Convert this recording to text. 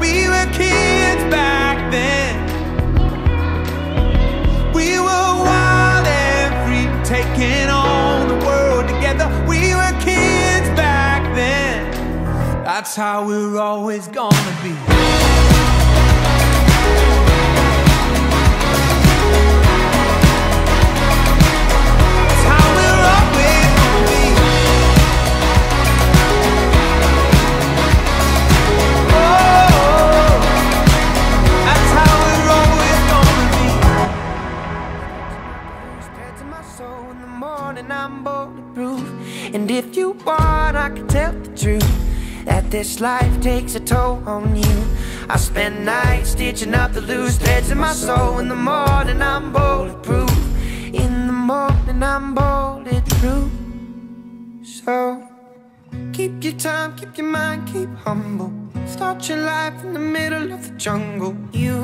We were kids back then. We were wild and free, taking on the world together. We were kids back then. That's how we're always gonna be. And if you want, I can tell the truth that this life takes a toll on you. I spend nights stitching up the loose threads in my soul. In the morning, I'm bulletproof. In the morning, I'm bulletproof. So. Keep your time, keep your mind, keep humble. Start your life in the middle of the jungle. You